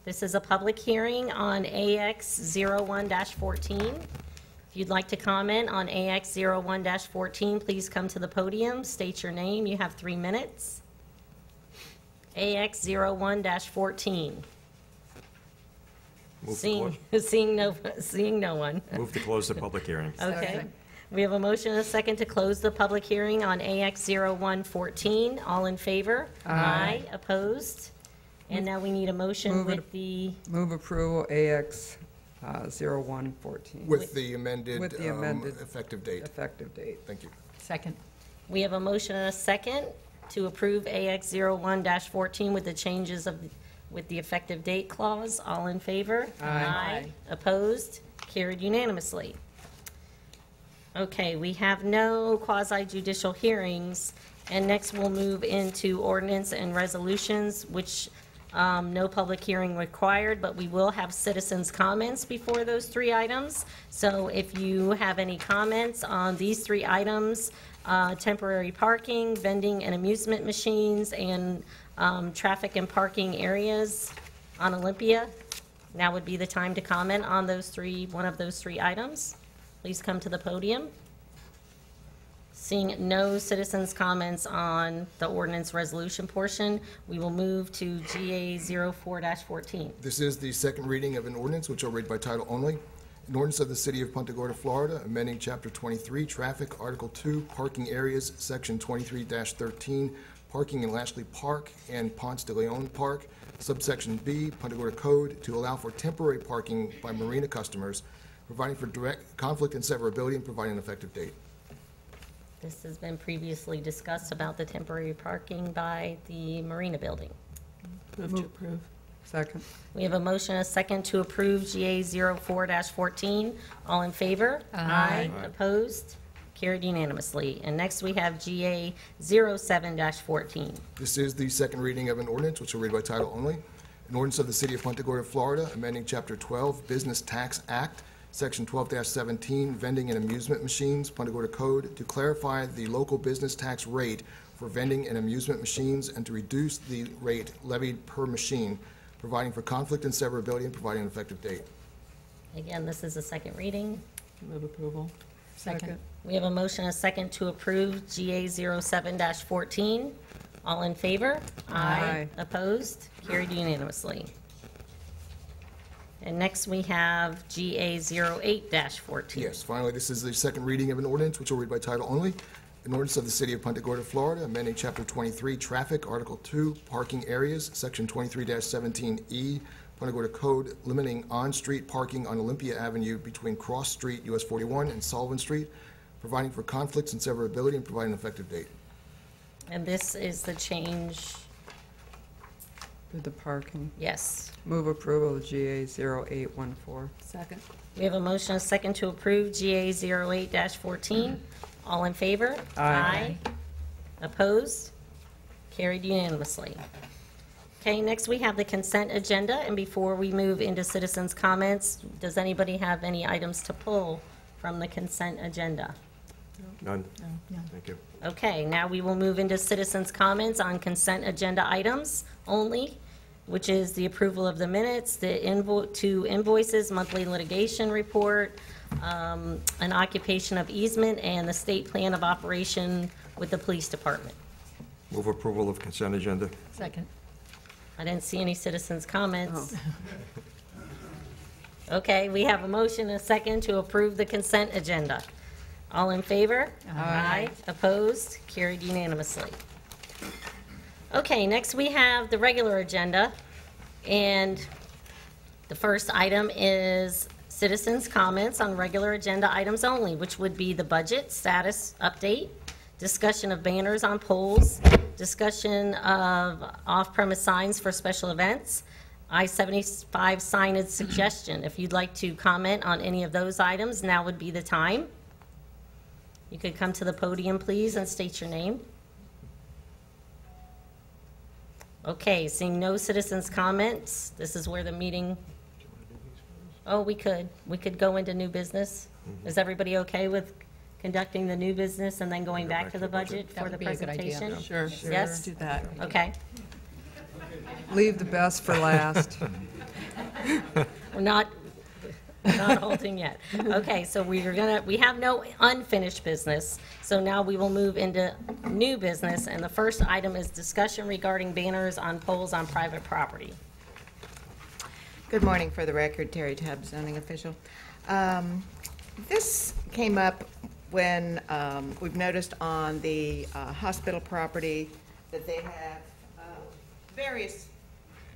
This is a public hearing on AX 01-14. If you'd like to comment on AX 01-14, please come to the podium, state your name, you have three minutes. AX 01-14. Move to Seeing, seeing no, seeing no one. Move to close the public hearing. Okay. We have a motion and a second to close the public hearing on AX 0114. All in favor? Aye. Opposed? And now we need a motion Move it. with the, Move approval AX uh, 0114. With the amended With the um, amended effective date. effective date. Thank you. Second. we have a motion and a second to approve AX 01-14 with the changes of, with the effective date clause. All in favor? Aye. Opposed? Carried unanimously. Okay, we have no quasi judicial hearings, and next we'll move into ordinance and resolutions, which, um, no public hearing required, but we will have citizens' comments before those three items. So if you have any comments on these three items, uh, temporary parking, vending and amusement machines, and um, traffic and parking areas on Olympia, now would be the time to comment on those three, one of those three items. Please come to the podium. Seeing no citizens' comments on the ordinance resolution portion, we will move to GA 04-14. This is the second reading of an ordinance, which I'll read by title only. An ordinance of the City of Punta Gorda, Florida, amending Chapter 23, Traffic, Article 2, Parking Areas, Section 23-13, Parking in Laishley Park and Ponce de Leon Park, subsection B, Punta Gorda Code, to allow for temporary parking by marina customers, providing for direct conflict and severability, and providing an effective date. This has been previously discussed about the temporary parking by the Marina Building. Move to approve. Second. We have a motion, and a second to approve GA 04-14. All in favor? Aye. Aye. Opposed? Carried unanimously. And next, we have GA 07-14. This is the second reading of an ordinance, which will read by title only. An ordinance of the City of Punta Gorda, Florida, amending Chapter 12 Business Tax Act, Section 12-17 Vending and Amusement Machines, Punta Gorda Code, to clarify the local business tax rate for vending and amusement machines and to reduce the rate levied per machine, providing for conflict and severability and providing an effective date. Again, this is a second reading. Move approval. Second. We have a motion, a second to approve GA 07-14. All in favor? Aye. Opposed? Carried unanimously. And next we have GA 08-14. Yes, finally, this is the second reading of an ordinance, which will read by title only. An ordinance of the City of Punta Gorda, Florida, amending Chapter 23, Traffic, Article 2, Parking Areas, Section 23-17E, E, Punta Gorda Code, limiting on-street parking on Olympia Avenue between Cross Street, US 41, and Sullivan Street, providing for conflicts and severability, and providing an effective date. And this is the change, the parking. yes. Move approval of GA 0814. Second. We have a motion, and a second to approve GA 08-14. All in favor? Aye. Opposed? Carried unanimously. Okay, next we have the consent agenda, and before we move into citizens' comments, does anybody have any items to pull from the consent agenda? None? Thank you. Okay, now we will move into citizens' comments on consent agenda items only, which is the approval of the minutes, the invo, two invoices, monthly litigation report, um, an occupation of easement, and the state plan of operation with the police department. Move approval of consent agenda. Second. I didn't see any citizens' comments. Okay, we have a motion and a second to approve the consent agenda. All in favor? Aye. Opposed? Carried unanimously. Okay, next we have the regular agenda, and the first item is citizens' comments on regular agenda items only, which would be the budget status update, discussion of banners on poles, discussion of off-premise signs for special events, I-75 signage suggestion. If you'd like to comment on any of those items, now would be the time. You could come to the podium, please, and state your name. Okay, seeing no citizens' comments, this is where the meeting, oh, we could, we could go into new business. Mm-hmm. Is everybody okay with conducting the new business and then going back to the budget That for the would be a good idea. presentation? Sure, sure. Yes? Do that. Okay. Leave the best for last. We're not, we're not holding yet. Okay, so we are gonna, we have no unfinished business, so now we will move into new business, and the first item is discussion regarding banners on poles on private property. Good morning, for the record, Terry Tubbs, zoning official. Um, This came up when um, we've noticed on the uh, hospital property that they have uh, various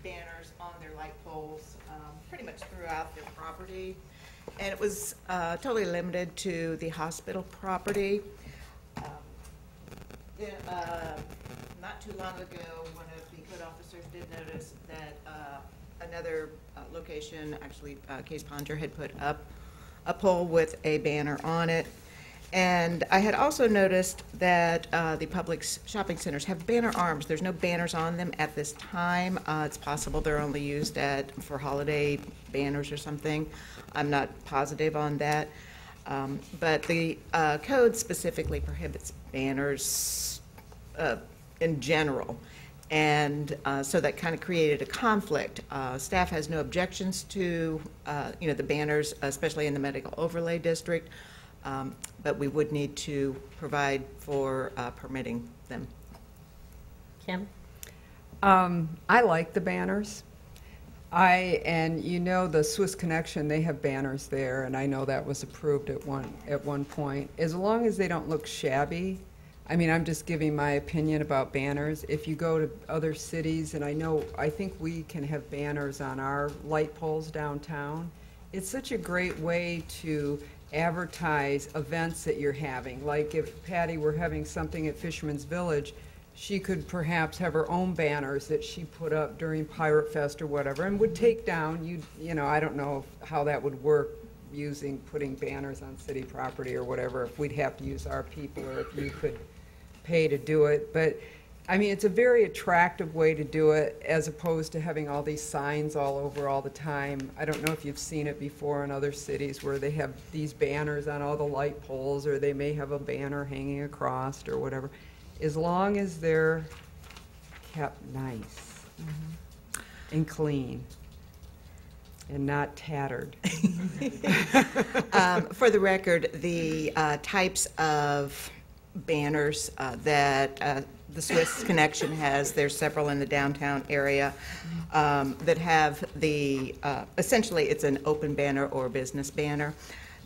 banners on their light poles, pretty much throughout their property. And it was uh, totally limited to the hospital property. Um, uh, Not too long ago, one of the code officers did notice that uh, another uh, location, actually uh, Kays-Ponger, had put up a pole with a banner on it. And I had also noticed that uh, the public shopping centers have banner arms. There's no banners on them at this time. Uh, It's possible they're only used at, for holiday banners or something. I'm not positive on that. Um, But the uh, code specifically prohibits banners uh, in general. And uh, so that kind of created a conflict. Uh, Staff has no objections to, you know, the banners, especially in the medical overlay district, um, but we would need to provide for uh, permitting them. Kim? Um, I like the banners. I, and you know, the Swiss Connection, they have banners there, and I know that was approved at one, at one point. As long as they don't look shabby, I mean, I'm just giving my opinion about banners. If you go to other cities, and I know, I think we can have banners on our light poles downtown. It's such a great way to advertise events that you're having. Like if Patty were having something at Fisherman's Village, she could perhaps have her own banners that she put up during Pirate Fest or whatever, and would take down, you, you know, I don't know how that would work, using, putting banners on city property or whatever, if we'd have to use our people, or if you could pay to do it, but, I mean, it's a very attractive way to do it, as opposed to having all these signs all over all the time. I don't know if you've seen it before in other cities where they have these banners on all the light poles, or they may have a banner hanging across, or whatever. As long as they're kept nice and clean and not tattered. Um, For the record, the uh, types of banners uh, that uh, the Swiss Connection has. There's several in the downtown area um, that have the, uh, essentially, it's an open banner or business banner.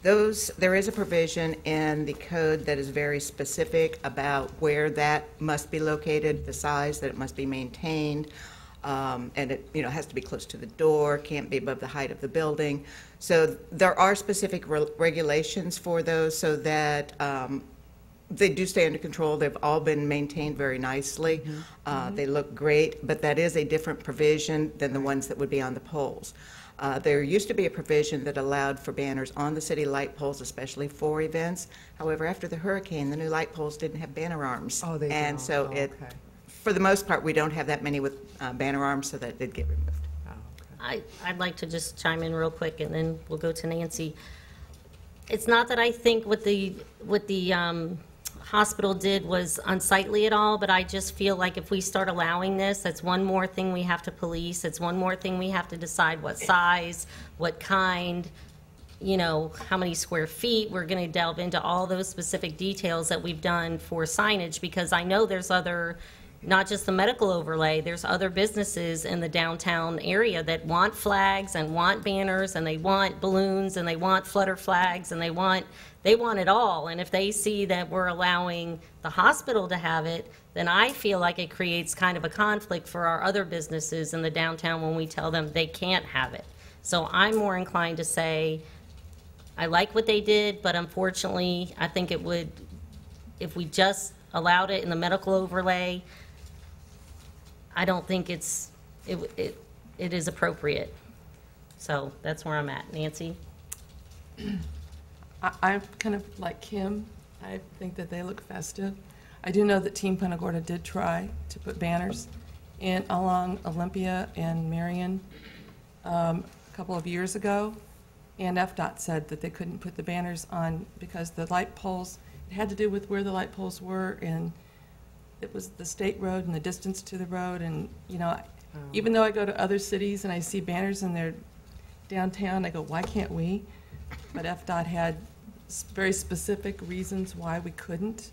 Those, there is a provision in the code that is very specific about where that must be located, the size, that it must be maintained, um, and it, you know, has to be close to the door, can't be above the height of the building. So there are specific re- regulations for those so that um, they do stay under control. They've all been maintained very nicely. Uh, They look great, but that is a different provision than the ones that would be on the poles. Uh, There used to be a provision that allowed for banners on the city light poles, especially for events. However, after the hurricane, the new light poles didn't have banner arms. Oh, they And don't. so Oh, it, okay. for the most part, we don't have that many with uh, banner arms, so that did get removed. I, I'd like to just chime in real quick, and then we'll go to Nancy. It's not that I think with the, what the um, hospital did was unsightly at all, but I just feel like if we start allowing this, that's one more thing we have to police. It's one more thing we have to decide what size, what kind, you know, how many square feet. We're going to delve into all those specific details that we've done for signage, because I know there's other, not just the medical overlay, there's other businesses in the downtown area that want flags and want banners, and they want balloons, and they want flutter flags, and they want, they want it all. And if they see that we're allowing the hospital to have it, then I feel like it creates kind of a conflict for our other businesses in the downtown when we tell them they can't have it. So I'm more inclined to say, I like what they did, but unfortunately, I think it would, if we just allowed it in the medical overlay, I don't think it's, it, it, it is appropriate. So that's where I'm at. Nancy? I, I'm kind of like Kim. I think that they look festive. I do know that Team Punta Gorda did try to put banners in along Olympia and Marion um, a couple of years ago, and FDOT said that they couldn't put the banners on because the light poles, it had to do with where the light poles were, and it was the state road and the distance to the road, and, you know, even though I go to other cities and I see banners in their downtown, I go, why can't we? But FDOT had very specific reasons why we couldn't.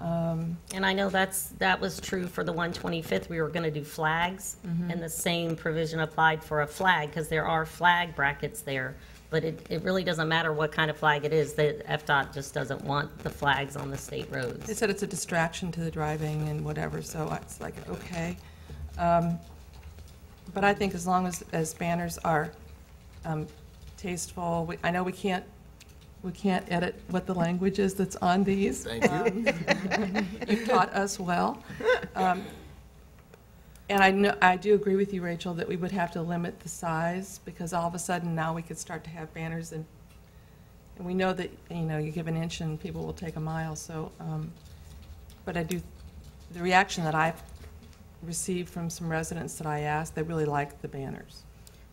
Um, And I know that's, that was true for the 125th. We were going to do flags, Mhm. and the same provision applied for a flag, because there are flag brackets there. But it, it really doesn't matter what kind of flag it is, that FDOT just doesn't want the flags on the state roads. They said it's a distraction to the driving and whatever, so it's like, okay. Um, But I think as long as, as banners are um, tasteful, we- I know we can't, we can't edit what the language is that's on these. Thank you. Um, You've taught us well. Um, And I know, I do agree with you, Rachel, that we would have to limit the size, because all of a sudden now we could start to have banners and, and we know that, you know, you give an inch and people will take a mile, so, um, but I do, the reaction that I've received from some residents that I asked, they really like the banners.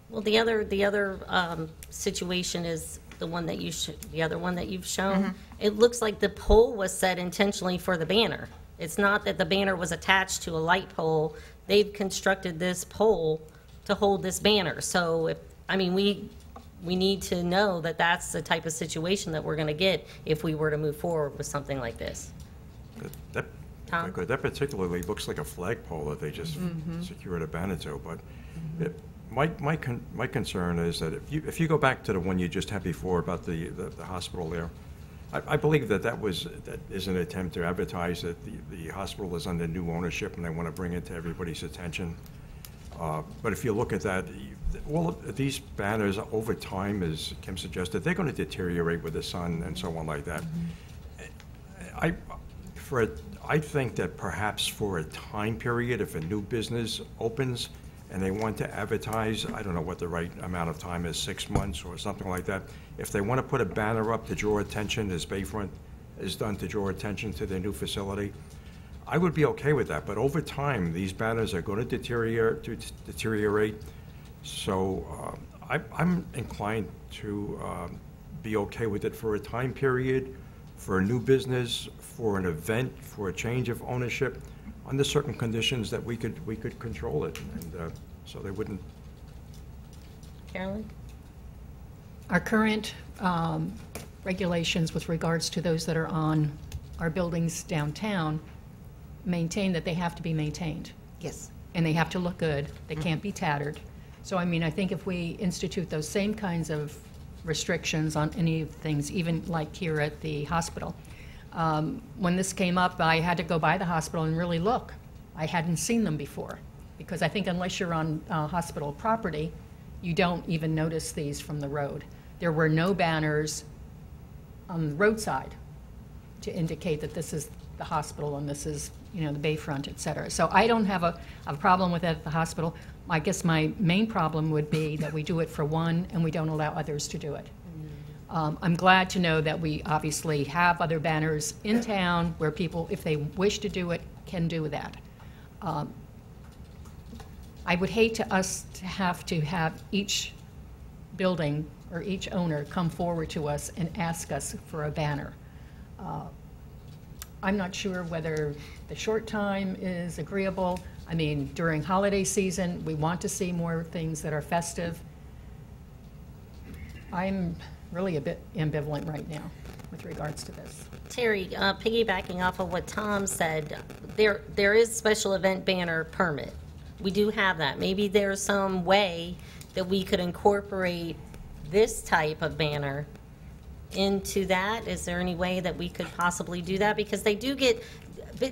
Well, the other, the other um, situation is the one that you, sh- the other one that you've shown. Mhm. It looks like the pole was set intentionally for the banner. It's not that the banner was attached to a light pole. They've constructed this pole to hold this banner. So if, I mean, we, we need to know that that's the type of situation that we're going to get if we were to move forward with something like this. That, Tom? that particularly looks like a flagpole that they just Mhm. secured a banner to, but it- my, my, con- my concern is that if you, if you go back to the one you just had before about the, the the hospital there, I, I believe that that was, that is an attempt to advertise that the, the hospital is under new ownership and they want to bring it to everybody's attention. Uh, But if you look at that, you- all of these banners over time, as Kim suggested, they're going to deteriorate with the sun and so on like that. I, for, a- I think that perhaps for a time period, if a new business opens and they want to advertise, I don't know what the right amount of time is, six months or something like that. If they want to put a banner up to draw attention, as Bayfront has done to draw attention to their new facility, I would be okay with that, but over time, these banners are going to deteriorate, to deteriorate. So uh, I, I'm inclined to um, be okay with it for a time period, for a new business, for an event, for a change of ownership, under certain conditions that we could, we could control it, and uh, so they wouldn't Carolyn? Our current um, regulations with regards to those that are on our buildings downtown maintain that they have to be maintained. Yes. And they have to look good, they can't be tattered. So, I mean, I think if we institute those same kinds of restrictions on any of things, even like here at the hospital, um, when this came up, I had to go by the hospital and really look. I hadn't seen them before, because I think unless you're on uh, hospital property, you don't even notice these from the road. There were no banners on the roadside to indicate that this is the hospital and this is, you know, the bayfront, et cetera. So I don't have a, a problem with that at the hospital. I guess my main problem would be that we do it for one and we don't allow others to do it. Um, I'm glad to know that we obviously have other banners in town where people, if they wish to do it, can do that. Um, I would hate to us to have to have each building or each owner come forward to us and ask us for a banner. Uh, I'm not sure whether the short time is agreeable. I mean, during holiday season, we want to see more things that are festive. I'm really a bit ambivalent right now with regards to this. Terry, uh, piggybacking off of what Tom said, there, there is special event banner permit. We do have that. Maybe there's some way that we could incorporate this type of banner into that? Is there any way that we could possibly do that? Because they do get,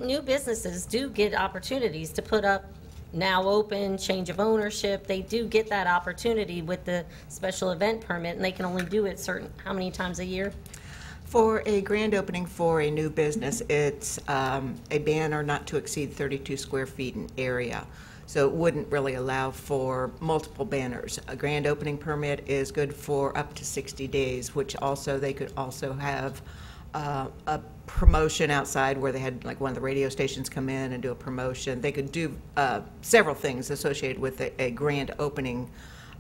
new businesses do get opportunities to put up now open, change of ownership. They do get that opportunity with the special event permit, and they can only do it certain, how many times a year? For a grand opening for a new business, it's um, a banner not to exceed 32 square feet in area. So it wouldn't really allow for multiple banners. A grand opening permit is good for up to 60 days, which also, they could also have uh, a promotion outside where they had, like, one of the radio stations come in and do a promotion. They could do uh, several things associated with a a grand opening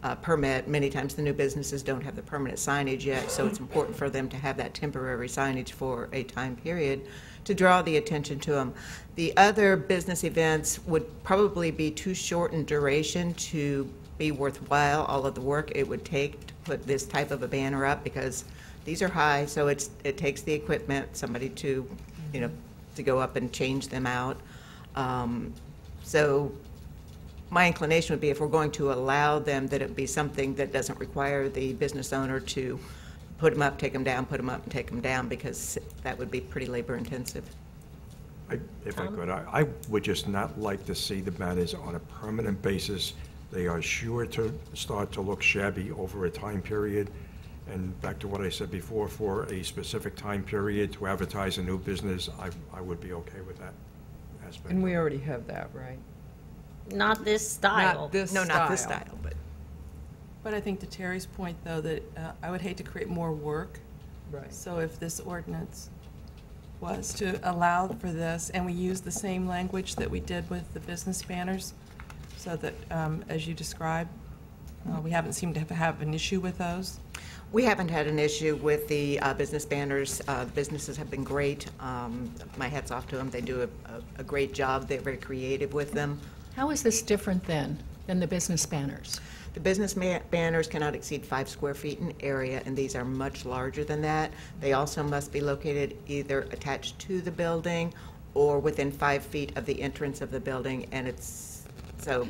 uh, permit. Many times the new businesses don't have the permanent signage yet, so it's important for them to have that temporary signage for a time period to draw the attention to them. The other business events would probably be too short in duration to be worthwhile, all of the work it would take to put this type of a banner up, because these are high, so it's, it takes the equipment, somebody to, you know, to go up and change them out. Um, So my inclination would be if we're going to allow them, that it would be something that doesn't require the business owner to put them up, take them down, put them up, and take them down, because that would be pretty labor intensive. I- If I could, I I would just not like to see the banners on a permanent basis. They are sure to start to look shabby over a time period. And back to what I said before, for a specific time period to advertise a new business, I I would be okay with that aspect. And we already have that, right? Not this style. Not this No, not this style. style, but. But I think to Terry's point, though, that uh, I would hate to create more work. Right. So if this ordinance was to allow for this, and we use the same language that we did with the business banners, so that, um, as you described, uh, we haven't seemed to have, have an issue with those. We haven't had an issue with the uh, business banners. Uh, Businesses have been great. Um, My hat's off to them. They do a- a- a great job. They're very creative with them. How is this different then, than the business banners? The business banners cannot exceed five square feet in area, and these are much larger than that. They also must be located either attached to the building or within five feet of the entrance of the building, and it's, so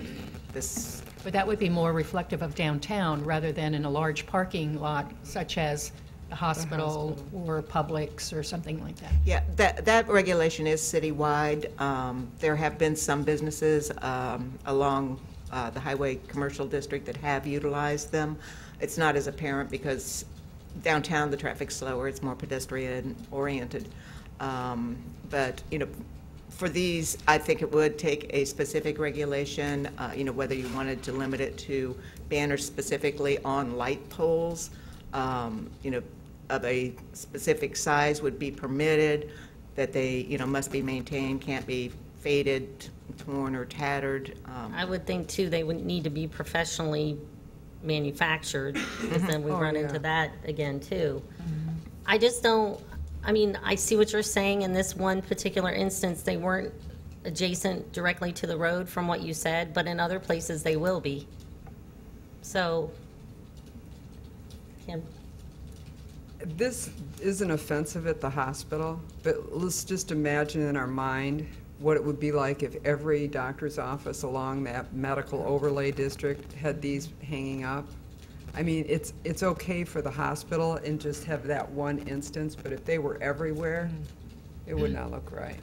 this, But that would be more reflective of downtown rather than in a large parking lot such as the hospital or Publix or something like that. yeah, that, that regulation is citywide. Um, There have been some businesses um, along uh, the highway commercial district that have utilized them. It's not as apparent because downtown, the traffic's slower, it's more pedestrian-oriented. Um, But, you know, for these, I think it would take a specific regulation, uh, you know, whether you wanted to limit it to banners specifically on light poles, um, you know, of a specific size would be permitted, that they, you know, must be maintained, can't be faded, torn, or tattered. um, I would think too, they would need to be professionally manufactured, because then we Oh, run yeah. into that again too. I just don't, I mean, I see what you're saying, in this one particular instance, they weren't adjacent directly to the road from what you said, but in other places they will be. So, Kim? This isn't offensive at the hospital, but let's just imagine in our mind what it would be like if every doctor's office along that medical overlay district had these hanging up. I mean, it's, it's okay for the hospital and just have that one instance, but if they were everywhere, it would not look right.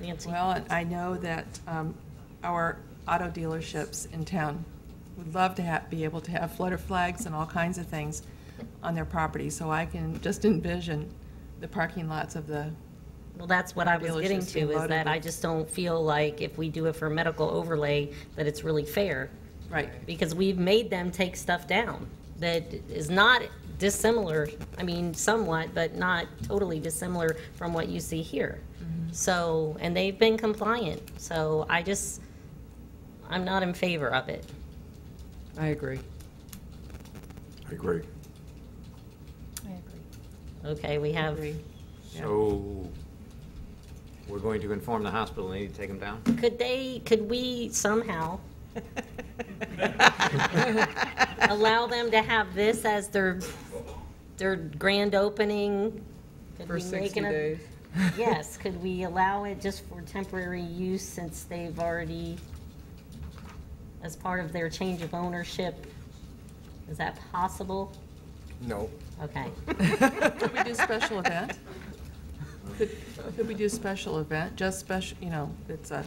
Nancy? Well, and I know that um, our auto dealerships in town would love to have, be able to have flutter flags and all kinds of things on their property, so I can just envision the parking lots of the Well, that's what I was getting dealerships being to, is loaded that I with- just don't feel like if we do it for medical overlay, that it's really fair. Right. Because we've made them take stuff down that is not dissimilar, I mean, somewhat, but not totally dissimilar from what you see here. Mm-hmm. So, and they've been compliant, so I just, I'm not in favor of it. I agree. I agree. I agree. Okay, we have, So, we're going to inform the hospital they need to take them down? could they, could we somehow allow them to have this as their, their grand opening? Could For we make 60 it a- days. Yes, could we allow it just for temporary use since they've already, as part of their change of ownership? Is that possible? No. Okay. Could we do special event? Could, could we do special event, just special, you know, it's a.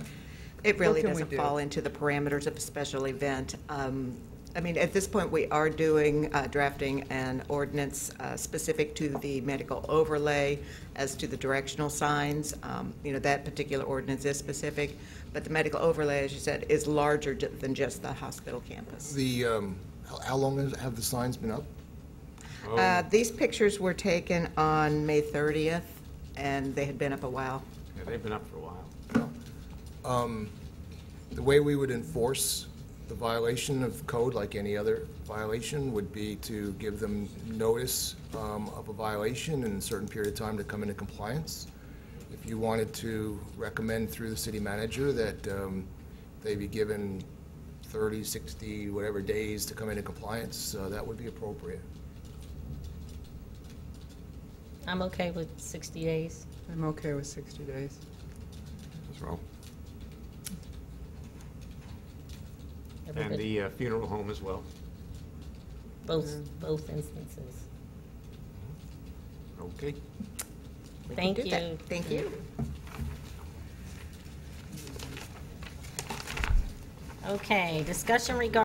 It really doesn't do? fall into the parameters of a special event. Um, I mean, at this point, we are doing, uh, drafting an ordinance uh, specific to the medical overlay as to the directional signs. Um, You know, that particular ordinance is specific, but the medical overlay, as you said, is larger ju- than just the hospital campus. The, um, how- how long has- have the signs been up? Uh, These pictures were taken on May 30th, and they had been up a while. Yeah, they've been up for a while. Um, The way we would enforce the violation of code, like any other violation, would be to give them notice um, of a violation in a certain period of time to come into compliance. If you wanted to recommend through the city manager that um, they be given 30, 60, whatever days to come into compliance, uh, that would be appropriate. I'm okay with 60 days. I'm okay with 60 days. As well. And Everybody- the uh, funeral home as well. Both, both instances. Okay. We can Thank do that. you. Thank you. Okay, discussion regarding